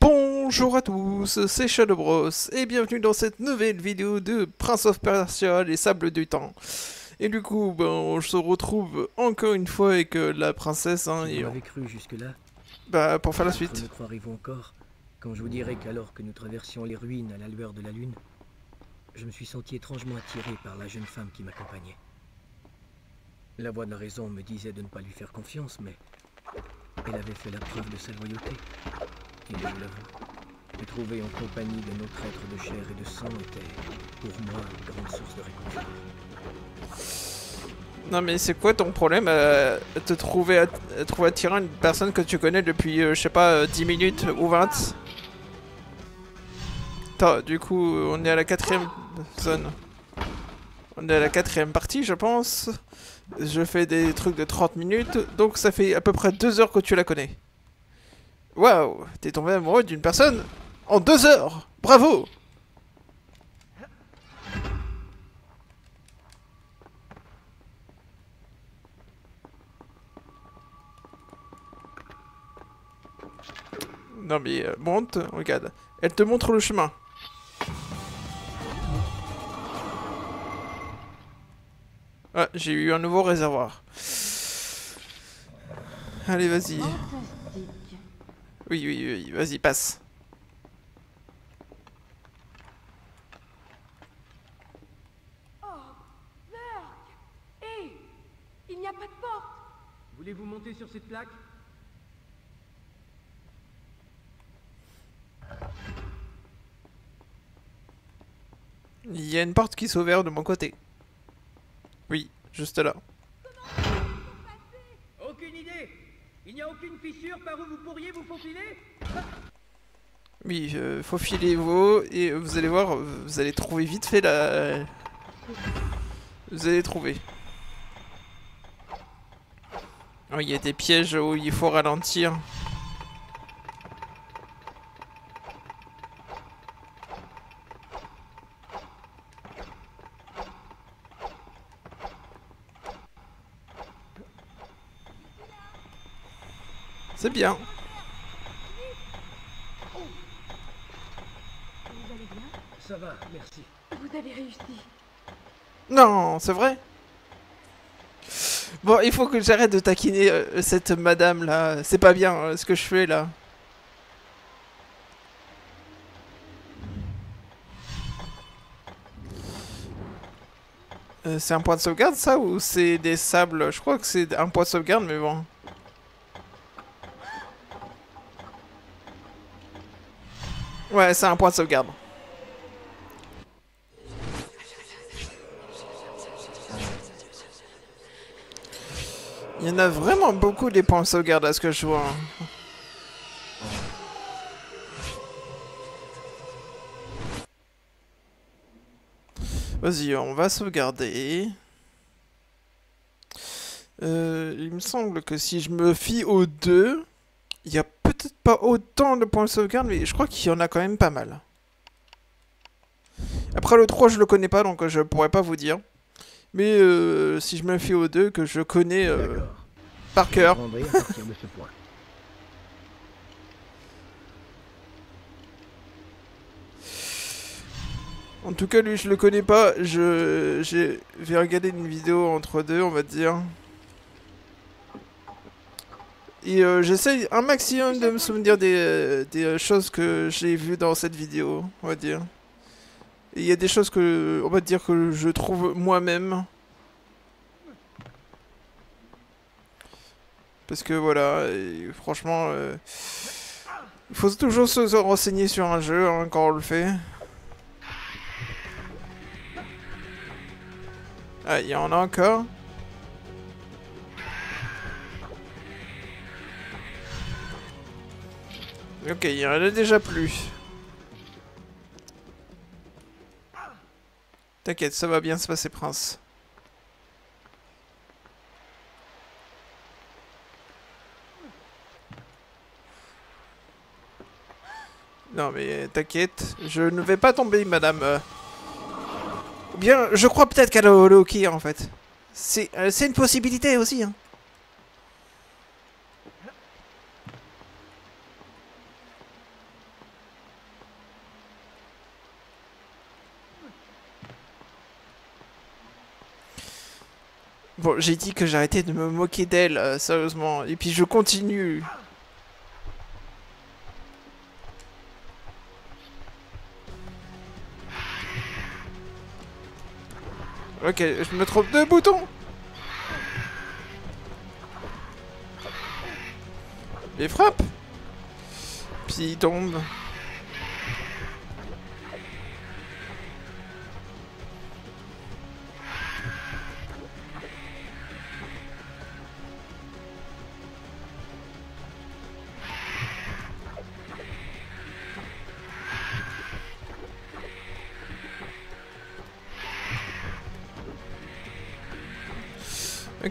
Bonjour à tous, c'est Shadow Bros et bienvenue dans cette nouvelle vidéo de Prince of Persia, les sables du temps. Et du coup, ben, on se retrouve encore une fois avec euh, la princesse. Hein, et on- cru jusque-là bah, pour faire la suite. me croirez-vous encore quand je vous dirai qu'alors que nous traversions les ruines à la lueur de la lune, je me suis senti étrangement attiré par la jeune femme qui m'accompagnait. La voix de la raison me disait de ne pas lui faire confiance, mais elle avait fait la preuve de sa loyauté. Et je vous me trouver en compagnie de notre être de chair et de sang était, pour moi, une grande source de réconfort. Non mais c'est quoi ton problème à te trouver, à trouver attirant une personne que tu connais depuis, euh, je sais pas, euh, 10 minutes ou 20 Attends, du coup, on est à la quatrième zone. On est à la quatrième partie, je pense. Je fais des trucs de 30 minutes, donc ça fait à peu près 2 heures que tu la connais. Waouh, t'es tombé amoureux d'une personne en 2 heures Bravo Non mais euh, monte, regarde. Elle te montre le chemin. Ah, j'ai eu un nouveau réservoir. Allez, vas-y. Oui, oui, oui, vas-y, passe. Oh, Hé Il n'y a pas de porte Voulez-vous monter sur cette plaque? Il y a une porte qui s'est ouverte de mon côté. Oui, juste là. Il n'y a aucune fissure par où vous pourriez vous faufiler Oui, euh, faufilez-vous et vous allez voir, vous allez trouver vite fait la... Vous allez trouver. Oh, il y a des pièges où il faut ralentir. C'est bien. Vous allez bien Ça va, merci. Vous avez réussi. Non, c'est vrai Bon, il faut que j'arrête de taquiner euh, cette madame là. C'est pas bien euh, ce que je fais là. Euh, c'est un point de sauvegarde ça ou c'est des sables? Je crois que c'est un point de sauvegarde mais bon. Ouais, c'est un point de sauvegarde. Il y en a vraiment beaucoup des points de sauvegarde à ce que je vois. hein. Vas-y, on va sauvegarder. Euh, il me semble que si je me fie aux deux, il n'y a peut-être pas autant de points de sauvegarde, mais je crois qu'il y en a quand même pas mal. Après le 3, je le connais pas, donc je pourrais pas vous dire. Mais euh, si je me fie aux deux, que je connais euh, par cœur. En tout cas, lui, je le connais pas. Je j'ai vais regarder une vidéo entre deux, on va dire. Et euh, j'essaye un maximum de me souvenir des, euh, des euh, choses que j'ai vues dans cette vidéo, on va dire. Il y a des choses que, on va dire, que je trouve moi-même. Parce que voilà, franchement, il faut toujours se se renseigner sur un jeu hein, quand on le fait. Ah, il y en a encore. Ok, il y en a déjà plus. T'inquiète, ça va bien se passer, Prince. Non mais t'inquiète, je ne vais pas tomber, madame. Ou Bien, je crois peut-être qu'elle a le hockey en fait. Euh, c'est une possibilité aussi. Hein. Bon, j'ai dit que j'arrêtais de me moquer d'elle, euh, sérieusement. Et puis je continue. Ok, je me trompe de bouton. Il frappe. Puis il tombe.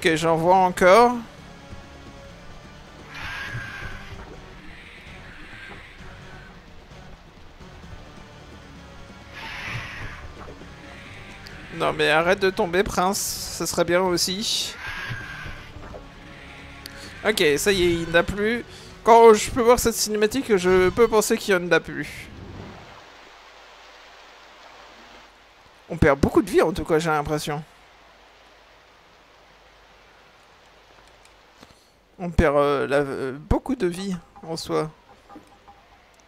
Ok, j'en vois encore. Non mais arrête de tomber, Prince. Ça serait bien aussi. Ok, ça y est, il n'a plus. Quand je peux voir cette cinématique, je peux penser qu'il n'y en a plus. On perd beaucoup de vie en tout cas, j'ai l'impression. On perd euh, euh, beaucoup de vie en soi.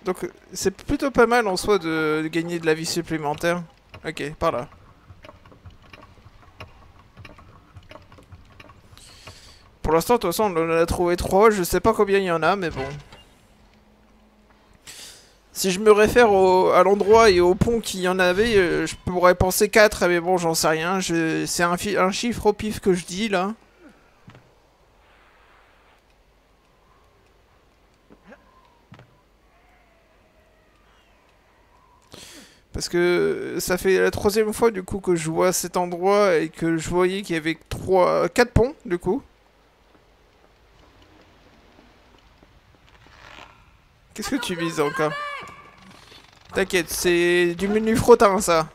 Donc c'est plutôt pas mal en soi de, gagner de la vie supplémentaire. Ok, par là. Pour l'instant, de toute façon, on en a trouvé trois. Je sais pas combien il y en a, mais bon. Si je me réfère à l'endroit et au pont qu'il y en avait, euh, je pourrais penser 4, mais bon, j'en sais rien. C'est un chiffre au pif que je dis là. Parce que ça fait la troisième fois du coup que je vois cet endroit et que je voyais qu'il y avait trois, quatre ponts du coup. Qu'est-ce que tu vises encore T'inquiète, c'est du menu frottin ça.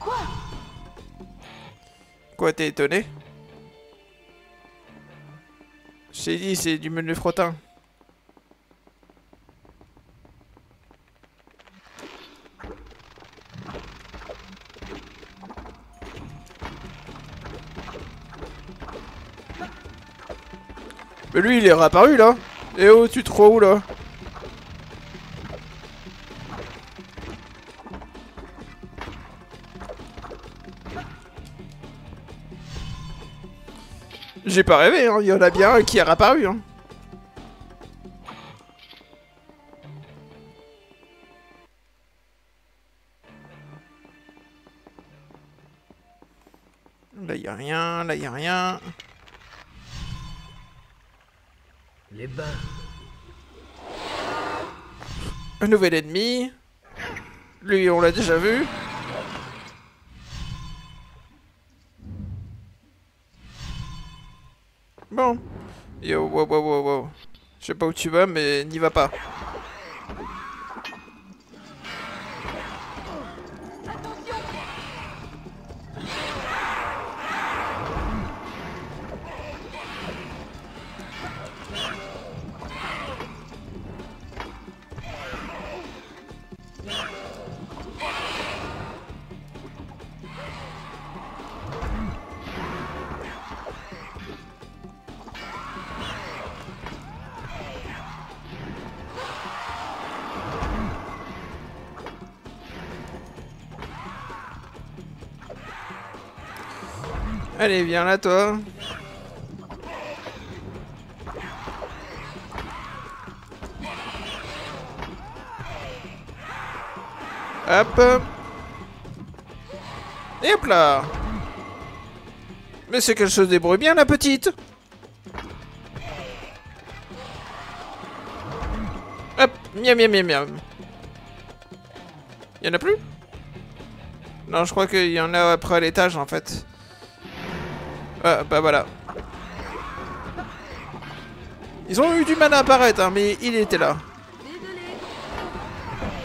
Quoi? Quoi, t'es étonné? T'ai dit, c'est du menu frottin. Mais lui, il est réapparu là Eh oh, tu te crois où là? J'ai pas rêvé, hein. il y en a bien un qui est réapparu. Hein. Là, y a rien, là, y a rien. Les bains. Un nouvel ennemi. Lui, on l'a déjà vu. Yo, wow, wow, wow, wow. Je sais pas où tu vas, mais n'y va pas. Allez, viens là, toi. Hop. Et hop là. Mais c'est qu'elle se débrouille bien, la petite. Hop, miam miam miam miam. Y en a plus? Non, je crois qu'il y en a après à l'étage en fait. Ah, bah voilà. Ils ont eu du mal à apparaître, hein, mais il était là.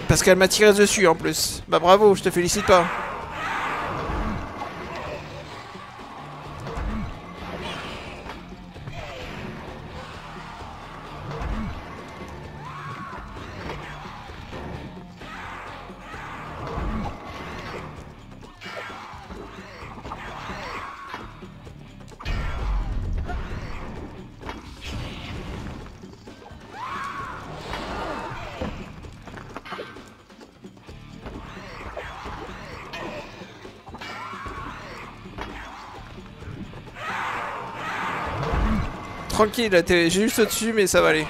Parce qu'elle m'a tiré dessus en plus. Bah bravo, je te félicite pas. Tranquille, t'es juste au-dessus, mais ça va aller.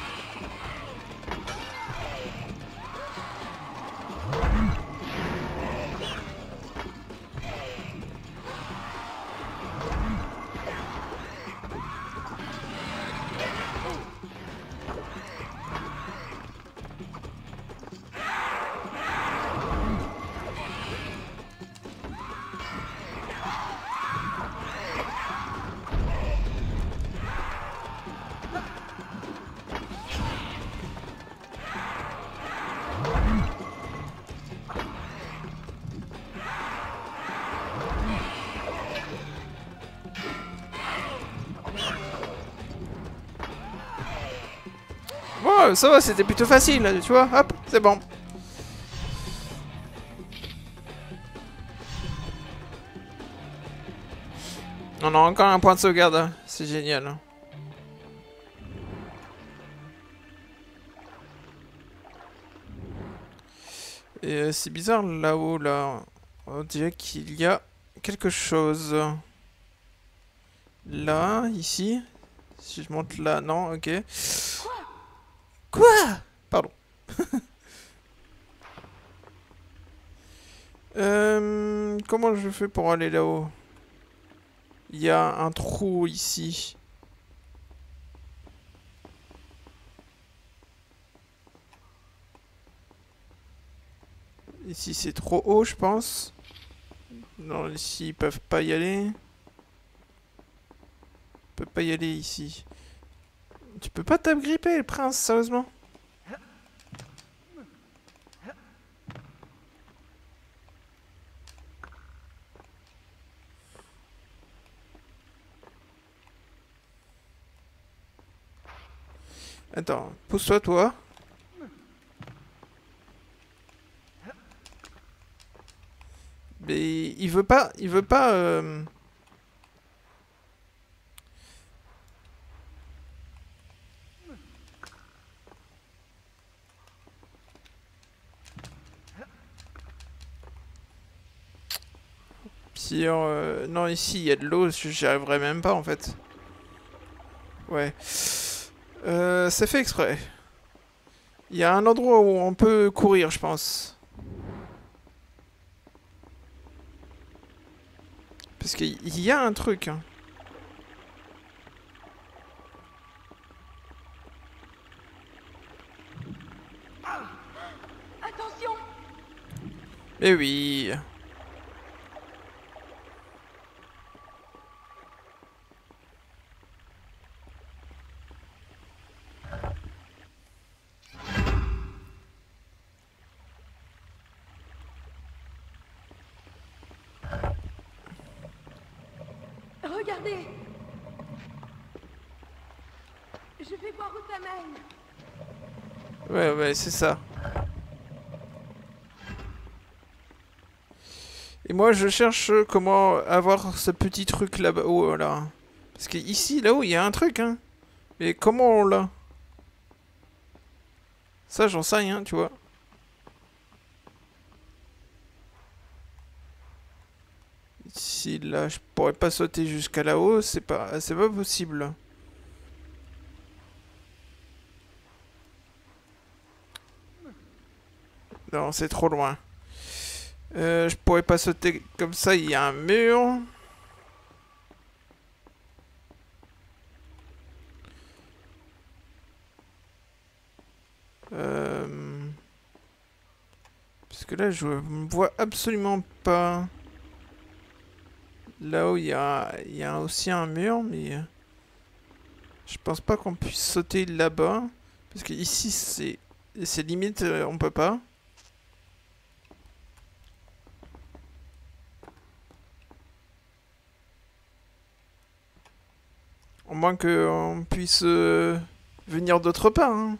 Ça va, c'était plutôt facile, tu vois. Hop, c'est bon. On a encore un point de sauvegarde, hein. c'est génial. hein. Et euh, c'est bizarre là-haut, là. On dirait qu'il y a quelque chose. Là, ici. Si je monte là, non, ok. Quoi Pardon. Euh, comment je fais pour aller là-haut? Il y a un trou ici. Ici c'est trop haut je pense. Non ici ils peuvent pas y aller. Ils peuvent pas y aller ici. Tu peux pas t'agripper le prince sérieusement Attends, pousse-toi toi. Mais il veut pas, il veut pas. euh, Euh, non ici il y a de l'eau, j'y arriverai même pas en fait. Ouais. Euh, c'est fait exprès. Il y a un endroit où on peut courir, je pense. Parce qu'il y a un truc. hein. Attention Mais oui. Regardez Je vais voir où ça mène. C'est ça. Et moi, je cherche comment avoir ce petit truc là-bas. Oh là. Parce que ici, là-haut, il y a un truc, hein. Mais comment on l'a? Ça, j'en sais rien, tu vois. Ici, là, je pourrais pas sauter jusqu'à là-haut, c'est pas, c'est pas possible. Non, c'est trop loin. Euh, je pourrais pas sauter comme ça, il y a un mur. Euh... Parce que là, je me vois absolument pas. Là-haut, il y a, il y a aussi un mur, mais... Je pense pas qu'on puisse sauter là-bas. Parce que ici, c'est... C'est limite, euh, on peut pas. Au moins qu'on puisse euh, venir d'autre part. Hein.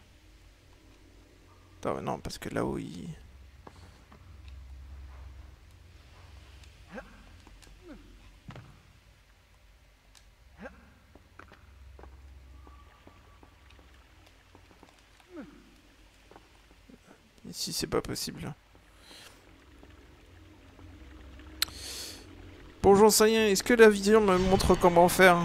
Non, parce que là où il... Ici, c'est pas possible. Bonjour, est, est-ce que la vision me montre comment faire?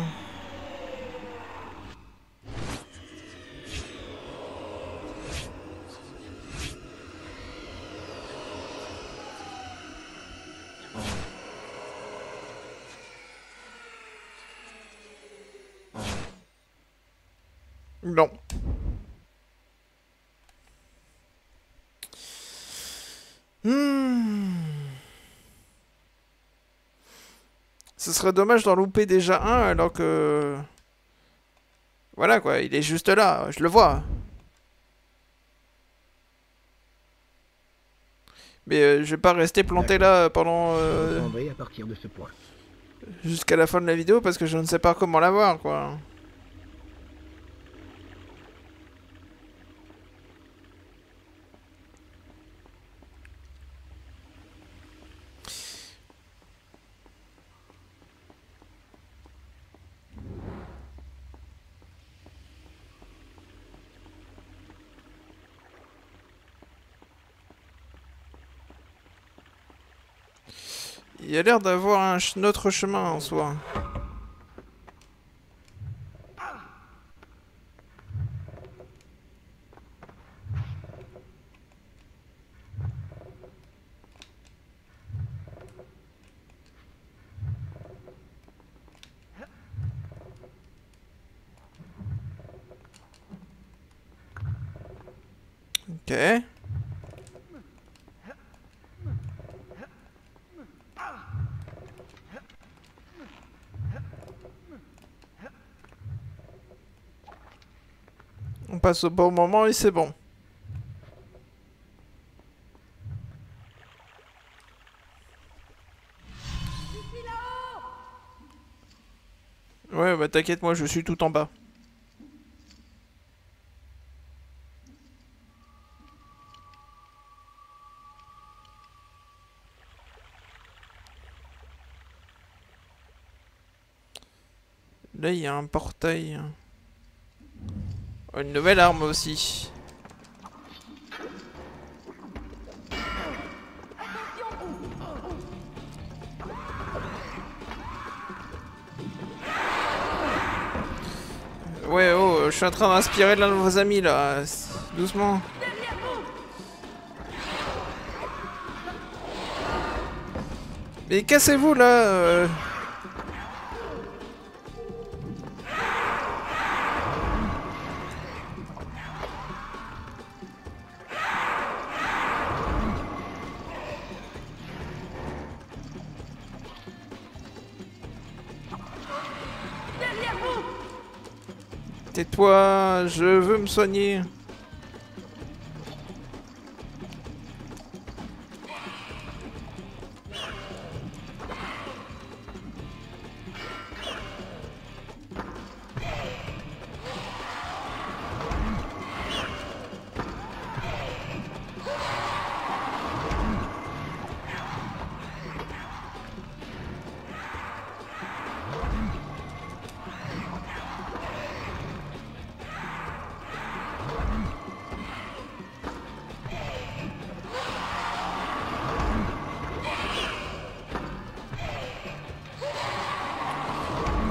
Non. Hmm. Ce serait dommage d'en louper déjà un alors que... Voilà quoi, il est juste là, je le vois. Mais euh, je vais pas rester planté là pendant... Euh, jusqu'à la fin de la vidéo parce que je ne sais pas comment l'avoir quoi. Il a l'air d'avoir un autre chemin en soi. Ok. Passe au bon moment et c'est bon. Ouais, bah t'inquiète, moi je suis tout en bas. Là, il y a un portail. Une nouvelle arme aussi. Ouais, oh, je suis en train d'inspirer l'un de vos amis là. Doucement. Mais cassez-vous là. euh. Tais-toi, je veux me soigner.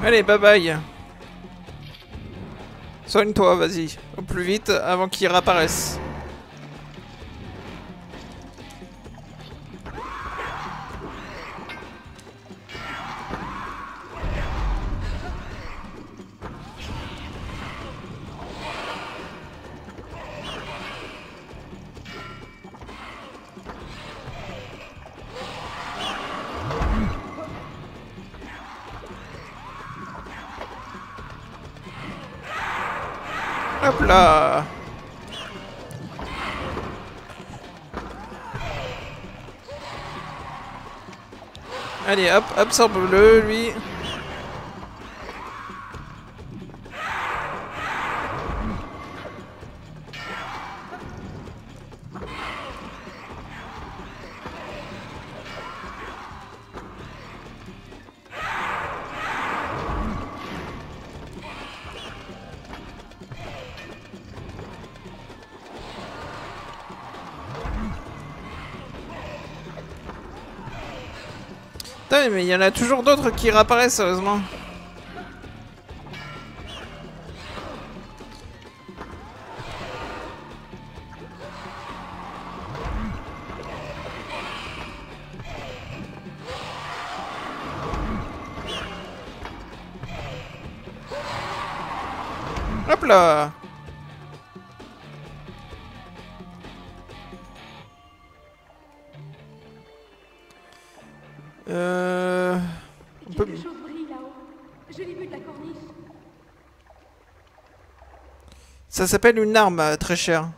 Allez, bye bye. Soigne-toi, vas-y. Au plus vite avant qu'il réapparaisse. Hop là Allez, hop, absorbe-le, lui. Il y en a toujours d'autres qui réapparaissent, sérieusement. Hop là Euh... corniche. Ça s'appelle une arme euh, très chère.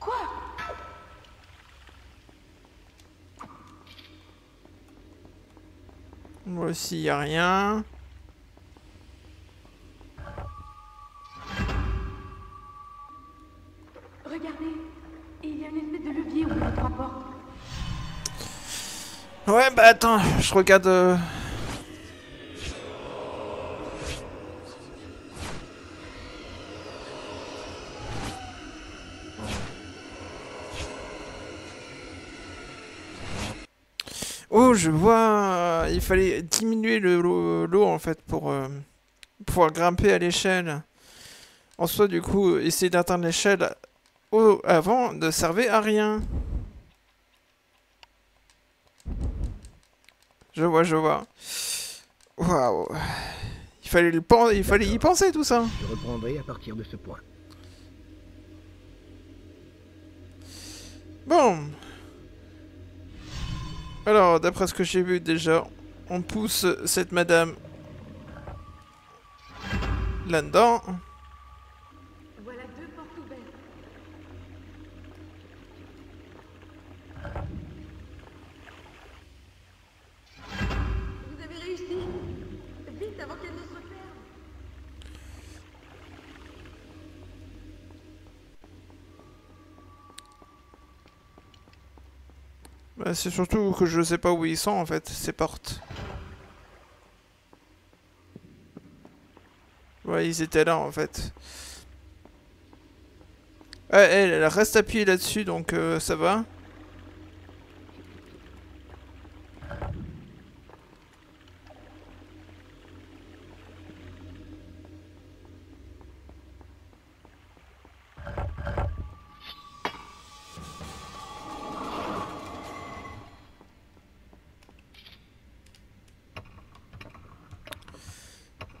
Quoi Moi aussi, y a rien. Regardez. Il y a une espèce de levier où les trois portes. Ouais, bah attends, je regarde... euh, Oh, je vois... Il fallait diminuer le- l'eau l'eau, en fait pour euh, pouvoir grimper à l'échelle. En soi, du coup, essayer d'atteindre l'échelle avant ne servait à rien. Je vois, je vois. Waouh. Il fallait, le pen- il fallait y penser tout ça. Je reprendrai à partir de ce point. Bon. Alors, d'après ce que j'ai vu déjà, on pousse cette madame là-dedans. Bah, c'est surtout que je sais pas où ils sont en fait, ces portes. Ouais, ils étaient là en fait. Elle, elle reste appuyée là-dessus donc euh, ça va.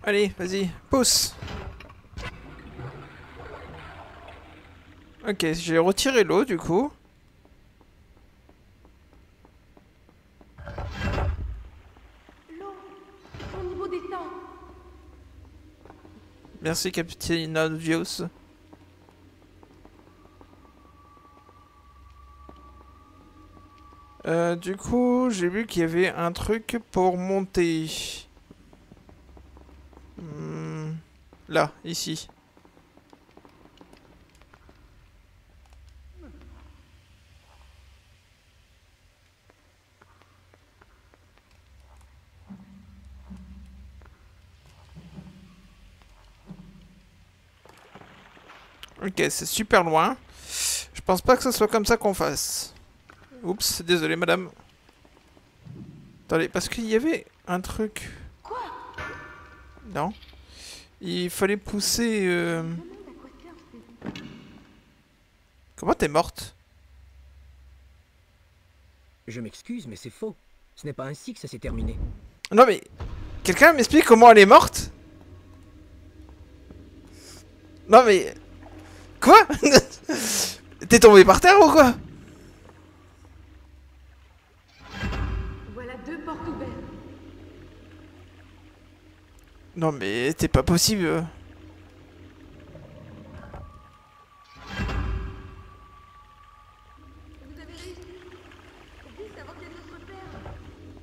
Allez, vas-y, pousse. Ok, j'ai retiré l'eau du coup. L'eau. Niveau. Merci Capitaine Obvious. Euh, du coup, j'ai vu qu'il y avait un truc pour monter. Hmm, là, ici. Ok, c'est super loin. Je pense pas que ce soit comme ça qu'on fasse. Oups, désolé madame. Attendez, parce qu'il y avait un truc. Quoi? Non. Il fallait pousser... euh. Comment t'es morte? Je m'excuse, mais c'est faux. Ce n'est pas ainsi que ça s'est terminé. Non mais... Quelqu'un m'explique comment elle est morte? Non mais... Quoi? T'es tombé par terre ou quoi? Non mais c'est pas possible.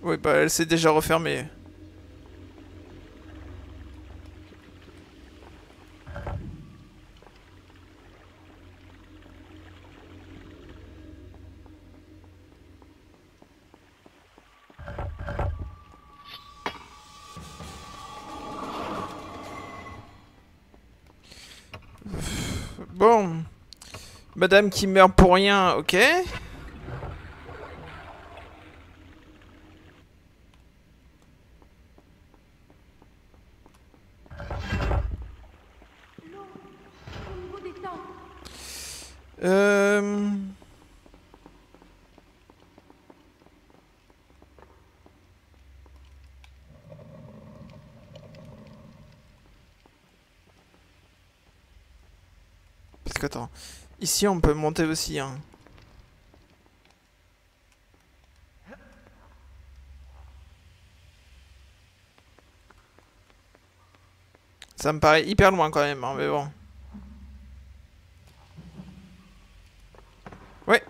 Oui bah elle s'est déjà refermée. Madame qui meurt pour rien, ok. Euh, attends, ici on peut monter aussi. Hein. Ça me paraît hyper loin quand même, hein, mais bon. Ouais.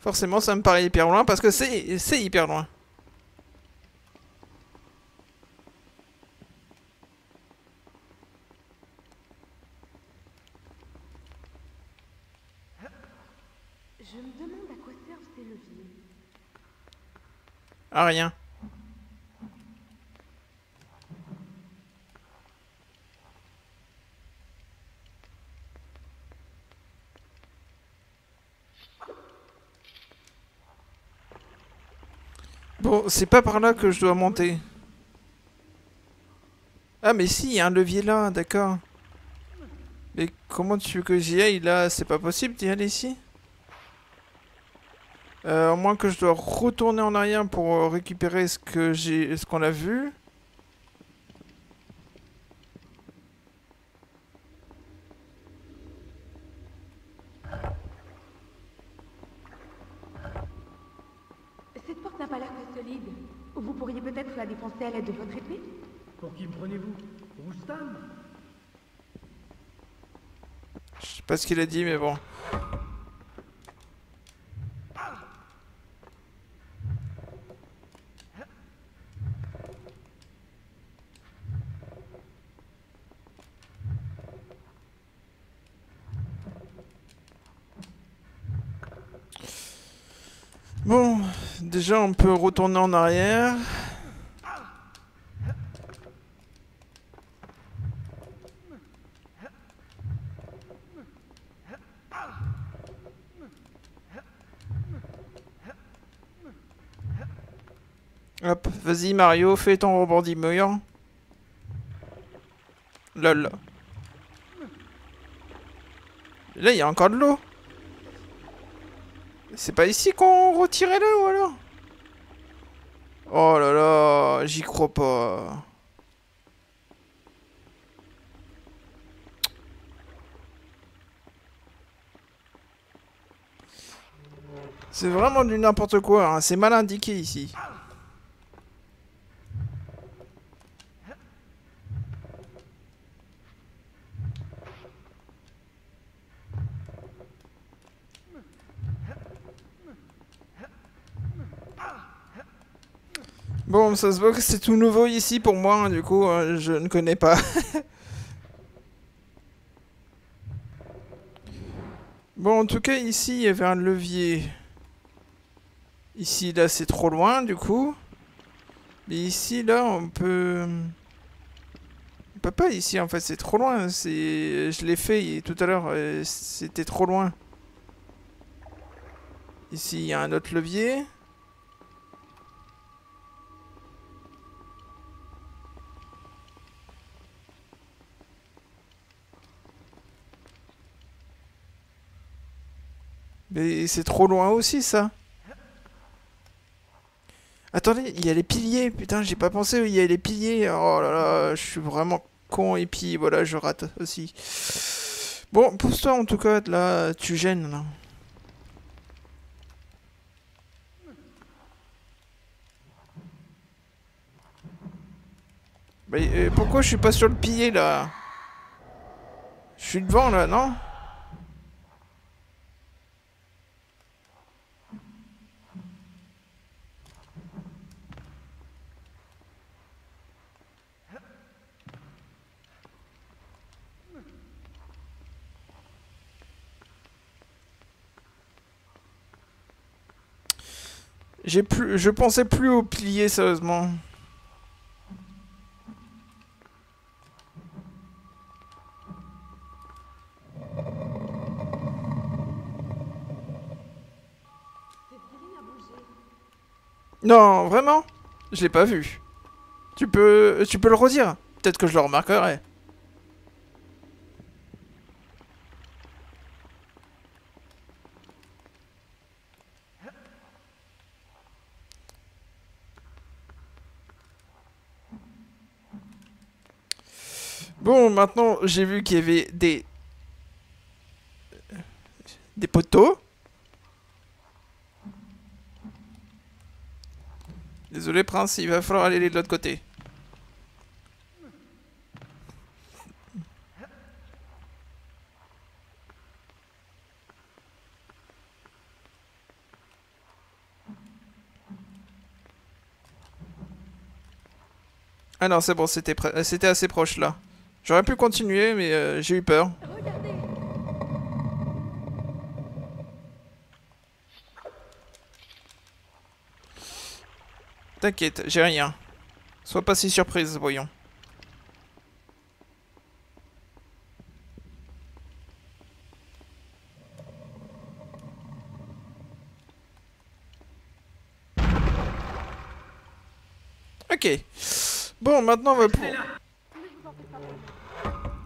Forcément, ça me paraît hyper loin parce que c'est hyper loin. Je me demande à quoi servent ces leviers. Ah, rien. Bon, c'est pas par là que je dois monter. Ah, mais si, il y a un levier là, d'accord. Mais comment tu veux que j'y aille là? C'est pas possible d'y aller ici? Euh, À moins que je dois retourner en arrière pour euh, récupérer ce que j'ai, ce qu'on a vu. Cette porte n'a pas l'air très solide. Vous pourriez peut-être la défoncer à l'aide de votre épée? Pour qui me prenez-vous? Pour Stan Je sais pas ce qu'il a dit, mais. Bon, déjà on peut retourner en arrière. Hop, vas-y Mario, fais ton rebondissement. Lol. Là, il y a encore de l'eau. C'est pas ici qu'on retirait l'eau alors? Oh là là, j'y crois pas. C'est vraiment du n'importe quoi, hein. c'est mal indiqué ici. Ça se voit que c'est tout nouveau ici pour moi, hein, du coup, euh, je ne connais pas. bon, en tout cas, ici, il y avait un levier. Ici, là, c'est trop loin, du coup. Mais ici, là, on peut... On peut pas ici, en fait, c'est trop loin. C'est, Je l'ai fait tout à l'heure, euh, c'était trop loin. Ici, il y a un autre levier. Mais c'est trop loin aussi, ça. Attendez, il y a les piliers. Putain, j'ai pas pensé, il y a les piliers. Oh là là, je suis vraiment con. Et puis, voilà, je rate aussi. Bon, pousse-toi en tout cas, là, tu gênes, là. Euh, pourquoi je suis pas sur le pilier, là? Je suis devant, là, non? Plus, je pensais plus au plier sérieusement. Non, vraiment? Je l'ai pas vu. Tu peux, tu peux le redire? Peut-être que je le remarquerai. Bon, maintenant, j'ai vu qu'il y avait des... Des poteaux. Désolé, Prince, il va falloir aller de l'autre côté. Ah non, c'est bon, c'était c'était assez proche là. J'aurais pu continuer, mais euh, j'ai eu peur. T'inquiète, j'ai rien. Sois pas si surprise, voyons. Ok. Bon, maintenant on va pour... Ne vous en faites pas pour moi.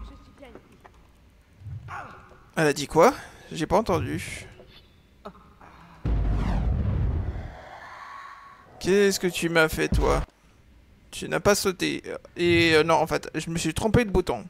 Je suis bien ici. Elle a dit quoi? J'ai pas entendu. Qu'est-ce que tu m'as fait, toi? Tu n'as pas sauté. Et euh, non, en fait, je me suis trompé de bouton.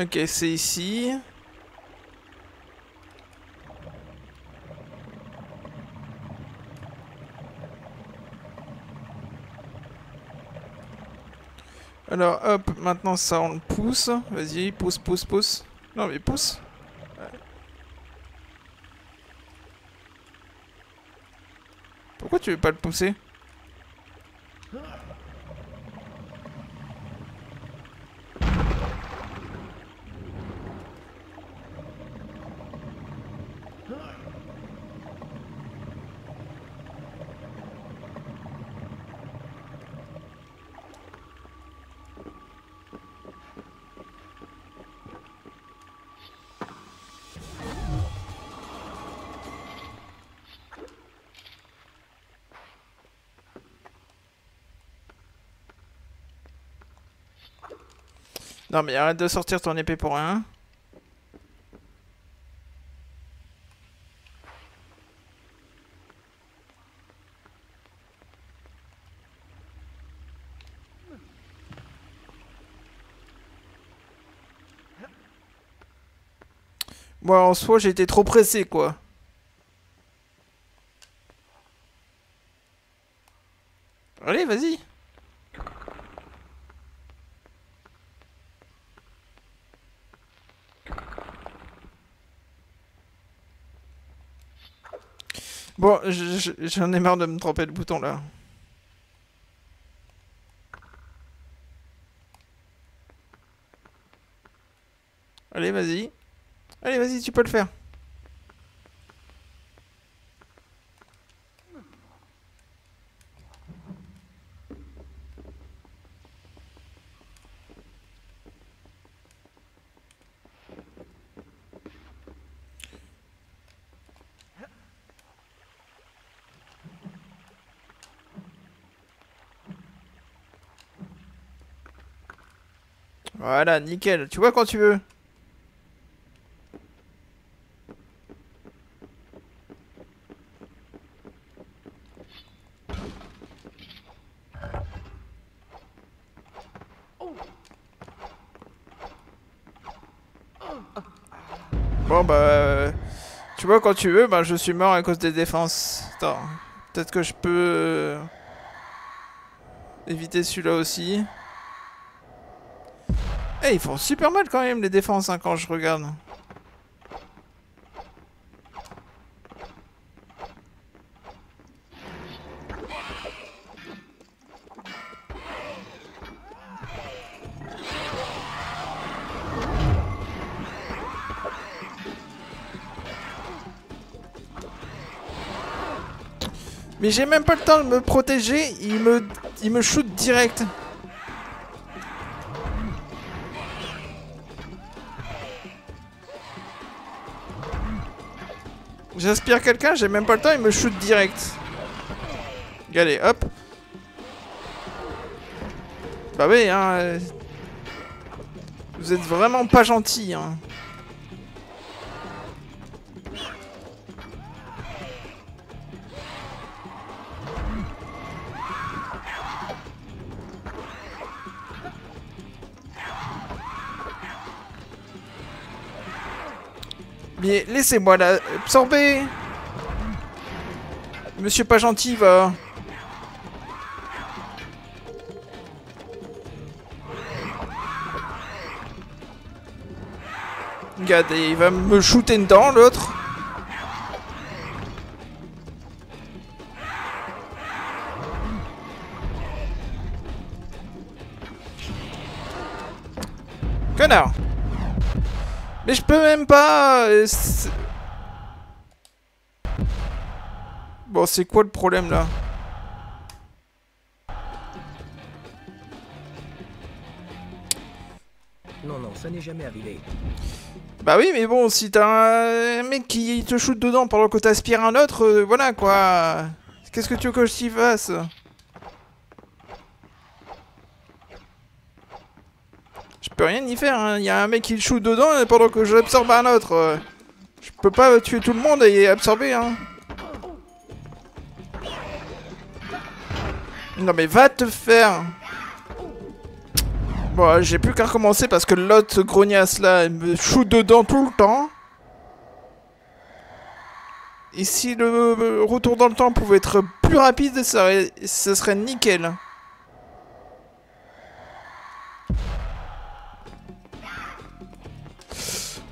Ok, c'est ici. Alors, hop, maintenant ça on le pousse. Vas-y, pousse, pousse, pousse. Non mais pousse. Pourquoi tu veux pas le pousser? Non mais arrête de sortir ton épée pour rien. Moi en soi j'étais trop pressé quoi. Allez vas-y. J'en ai marre de me tromper le bouton là. Allez, vas-y. Allez, vas-y, tu peux le faire. Voilà, nickel. Tu vois quand tu veux. Bon bah... Tu vois quand tu veux, bah je suis mort à cause des défenses. Attends, peut-être que je peux... euh, Éviter celui-là aussi. Eh, ils font super mal quand même les défenses hein, quand je regarde. Mais j'ai même pas le temps de me protéger, il me, il me shoot direct. J'inspire quelqu'un, j'ai même pas le temps, il me shoot direct. Allez, hop. Bah oui, hein. Vous êtes vraiment pas gentil, hein. Laissez-moi la absorber. Monsieur pas gentil va... Regarde, il va me shooter dedans, l'autre. Connard Mais je peux même pas... euh, Bon, c'est quoi le problème, là? Non, non, ça n'est jamais arrivé. Bah oui, mais bon, si t'as un mec qui te shoot dedans pendant que t'aspires un autre, euh, voilà quoi. Qu'est-ce que tu veux que je t'y fasse? Peux rien y faire, hein. y a un mec qui le shoot dedans pendant que j'absorbe un autre. euh, Je peux pas tuer tout le monde et absorber, hein. Non mais va te faire Bon, j'ai plus qu'à recommencer parce que l'autre grognasse là, me shoot dedans tout le temps. Et si le retour dans le temps pouvait être plus rapide, ça, ça serait nickel.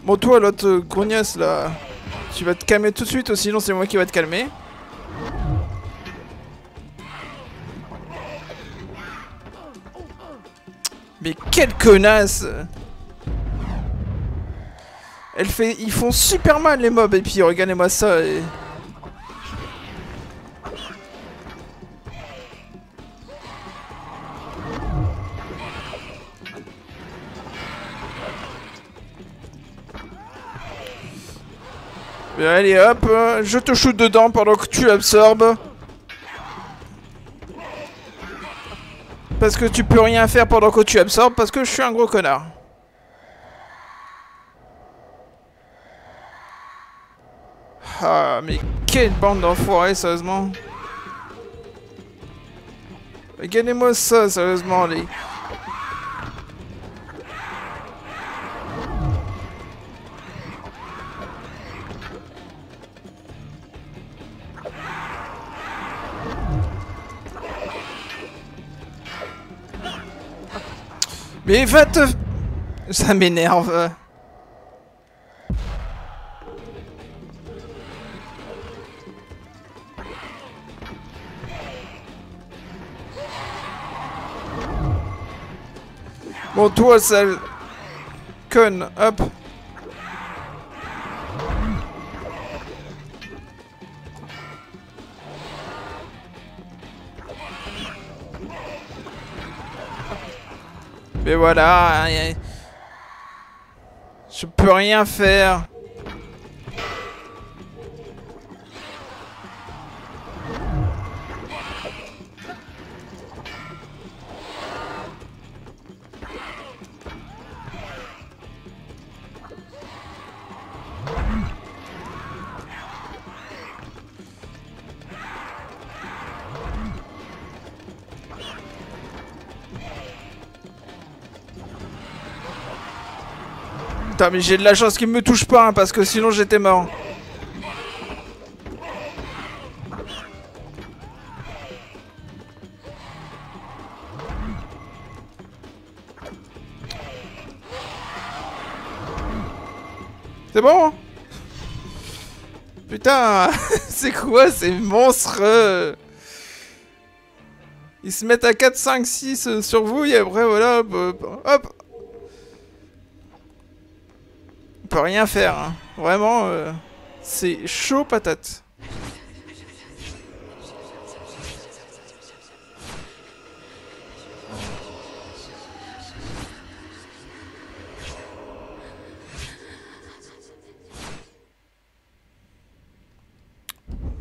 Bon, toi, l'autre grognasse là, tu vas te calmer tout de suite, sinon c'est moi qui va te calmer. Mais quelle connasse Elle fait... Ils font super mal les mobs et puis regardez-moi ça et... Allez hop, euh, je te shoot dedans pendant que tu absorbes. Parce que tu peux rien faire pendant que tu absorbes parce que je suis un gros connard. Ah, mais quelle bande d'enfoirés, sérieusement. Regardez-moi ça, sérieusement, les... Mais va te... Ça m'énerve. Bon, toi, sale... Conne, hop. Voilà, je peux rien faire. Putain, mais j'ai de la chance qu'il me touche pas, hein, parce que sinon j'étais mort. C'est bon Putain, c'est quoi ces monstres? Ils se mettent à 4, 5, 6 euh, sur vous et après voilà, hop, hop, hop. On peut rien faire, hein. Vraiment, euh, c'est chaud patate.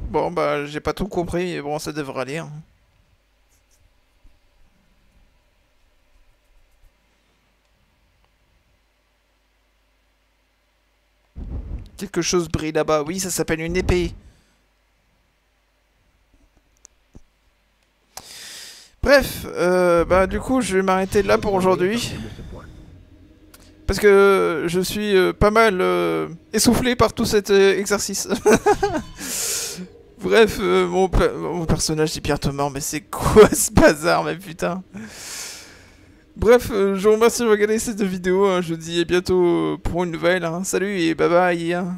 Bon bah j'ai pas tout compris, mais bon ça devrait aller. hein. Quelque chose brille là-bas. Oui, ça s'appelle une épée. Bref, euh, bah du coup, je vais m'arrêter là pour aujourd'hui. Parce que je suis euh, pas mal euh, essoufflé par tout cet exercice. Bref, mon personnage est bientôt mort, mais c'est quoi ce bazar, mais putain Bref, euh, je vous remercie de regarder cette vidéo. hein. je vous dis à bientôt pour une nouvelle. hein. Salut et bye bye.